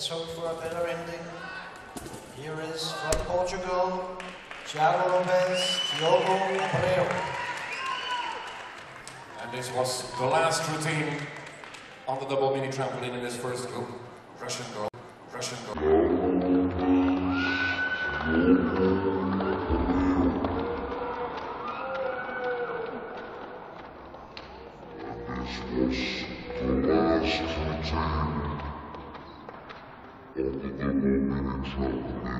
Let's hope for a better ending. Here is from Portugal, Thiago Lopez, Diogo Abreu. And this was the last routine on the double mini trampoline in this first group. Russian girl, Russian girl. This was the last routine of the double mini trampoline in this first